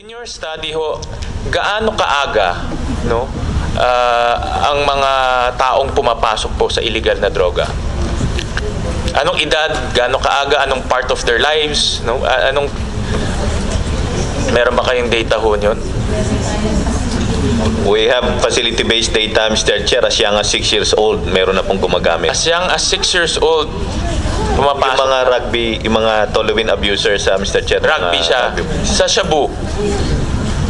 In your study ho, gaano kaaga no ah, ang mga taong pumapasok po sa illegal na droga? Anong edad, gaano kaaga, anong part of their lives, no? Ah, anong Meron ba kayong data ho yun? We have facility-based data, Mr. Chair, as young as 6 years old, meron na pong gumagamit. As young as 6 years old, Yung pumapasok. mga rugby, yung mga toluene abusers, uh, Mr. Chair. Rugby siya. rugby- Sa Shabu,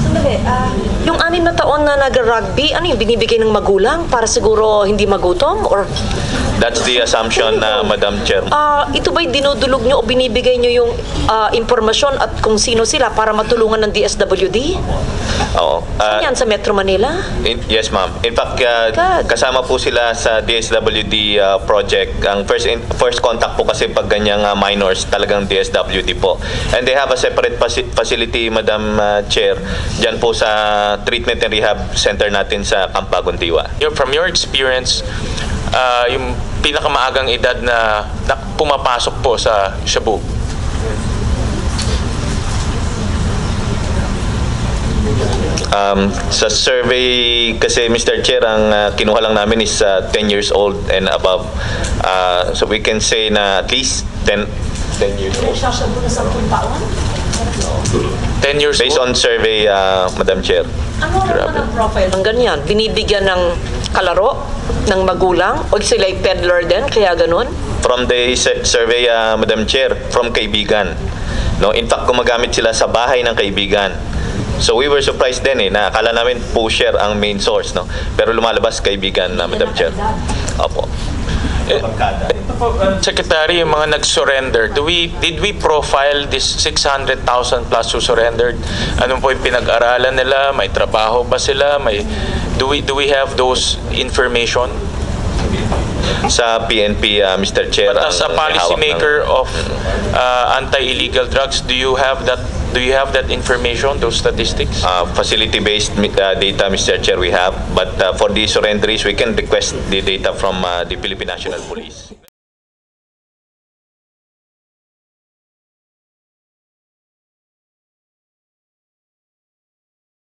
Sandali, ah, yung anim na taon na nag-rugby, ano yung binibigay ng magulang para siguro hindi magutom? Or That's the assumption, uh, Madam Chair. ah, ito ba'y dinudulog nyo o binibigay nyo yung ah, impormasyon at kung sino sila para matulungan ng DSWD? Oo. Uh, Yan sa Metro Manila? In- yes, ma'am. In fact, uh, Good. kasama po sila sa DSWD uh, project. Ang first in- first contact po kasi pag ganyang uh, minors, talagang DSWD po. And they have a separate faci- facility, Madam uh, Chair, dyan po sa treatment and rehab center natin sa Campagon Diwa. your, from your experience, ah, yung pinakamaagang edad na, na pumapasok po sa Shabu? Um, sa survey kasi Mr. Chair, ang uh, kinuha lang namin is uh, 10 years old and above. Uh, so we can say na at least 10, 10 years old. 10 years Based old? on survey, uh, Madam Chair. Ano ang profile ng ganyan? Binibigyan ng kalaro ng magulang o sila'y peddler din, kaya ganun? From the su- survey, uh, Madam Chair, from kaibigan. No, in fact, gumagamit sila sa bahay ng kaibigan. So we were surprised din eh, na akala namin pusher ang main source, no? Pero lumalabas kaibigan na Madam Chair. Opo. Eh, ito po, uh, Secretary, yung mga nag-surrender, do we, did we profile this 600,000 plus who surrendered? Anong po yung pinag-aralan nila? May trabaho ba sila? May, do we, do we have those information? Sa PNP, uh, Mr. Chair. But as a hawak ng- policymaker of uh, anti-illegal drugs, do you have that, do you have that information, those statistics? uh, facility-based uh, data, Mr. Chair, we have. But uh, for the surrenderies, we can request the data from uh, the Philippine National Police.